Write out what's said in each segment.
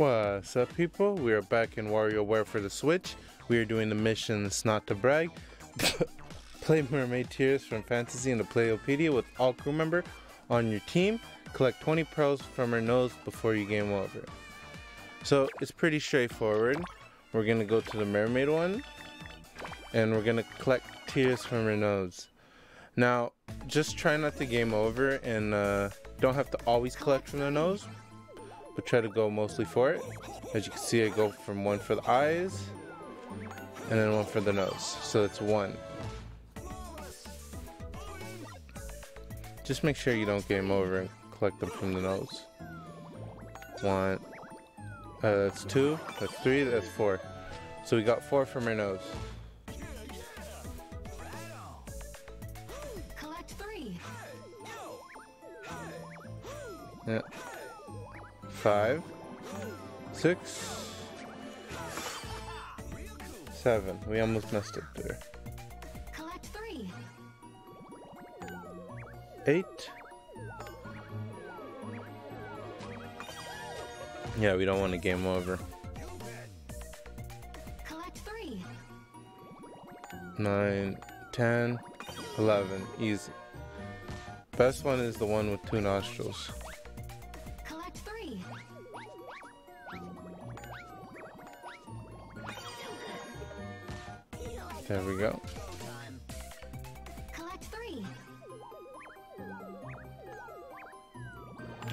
What's up people? We are back in WarioWare for the Switch. We are doing the mission Snot to Brag. Play Mermaid Tears from Fantasy in the Playopedia with all crew member on your team. Collect 20 pearls from her nose before you game over. So it's pretty straightforward. We're gonna go to the mermaid one and we're gonna collect tears from her nose. Now, just try not to game over and uh, don't have to always collect from the nose, but try to go mostly for it. As you can see, I go from one for the eyes and then one for the nose. So it's one. Just make sure you don't game over and collect them from the nose. One. Uh, that's two. That's three. That's four. So we got four from her nose. Collect three. Yeah. Five, six, seven. We almost messed it there. Collect three. Eight. Yeah, we don't want to game over. Collect three. Nine, ten, eleven. Easy. Best one is the one with two nostrils. There we go.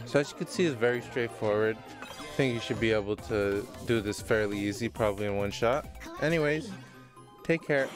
So as you can see, it's very straightforward. I think you should be able to do this fairly easy, probably in one shot. Anyways, take care.